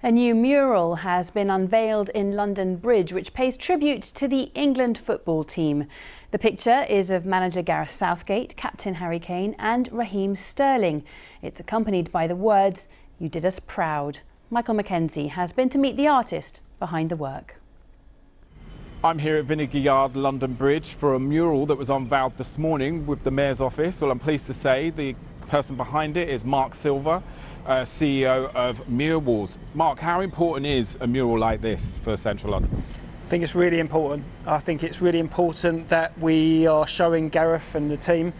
A new mural has been unveiled in London Bridge, which pays tribute to the England football team. The picture is of manager Gareth Southgate, captain Harry Kane, and Raheem Sterling. It's accompanied by the words, You did us proud. Michael Mackenzie has been to meet the artist behind the work. I'm here at Vinegar Yard, London Bridge, for a mural that was unveiled this morning with the Mayor's office. Well, I'm pleased to say the person behind it is Mark Silver, uh, CEO of MurWalls. Mark, how important is a mural like this for Central London? I think it's really important. I think it's really important that we are showing Gareth and the team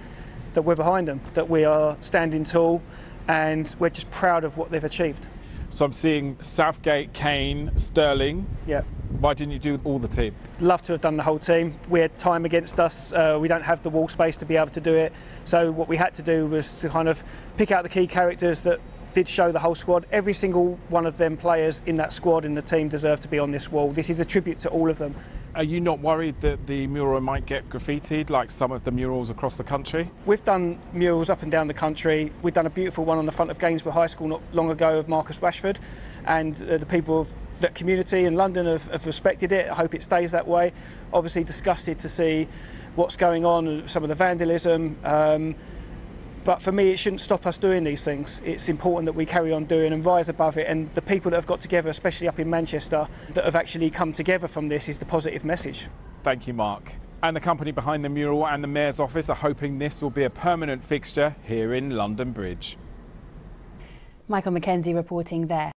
that we're behind them, that we are standing tall, and we're just proud of what they've achieved. So I'm seeing Southgate, Kane, Sterling. Yeah. Why didn't you do all the team? Love to have done the whole team. We had time against us. Uh, we don't have the wall space to be able to do it. So what we had to do was to kind of pick out the key characters that did show the whole squad. Every single one of them players in that squad in the team deserve to be on this wall. This is a tribute to all of them. Are you not worried that the mural might get graffitied like some of the murals across the country? We've done murals up and down the country. We've done a beautiful one on the front of Gainsborough High School not long ago of Marcus Rashford, and uh, the people of that community in London have, have respected it. I hope it stays that way. Obviously, disgusted to see what's going on, some of the vandalism. Um, but for me, it shouldn't stop us doing these things. It's important that we carry on doing and rise above it. And the people that have got together, especially up in Manchester, that have actually come together from this is the positive message. Thank you, Mark. And the company behind the mural and the Mayor's office are hoping this will be a permanent fixture here in London Bridge. Michael McKenzie reporting there.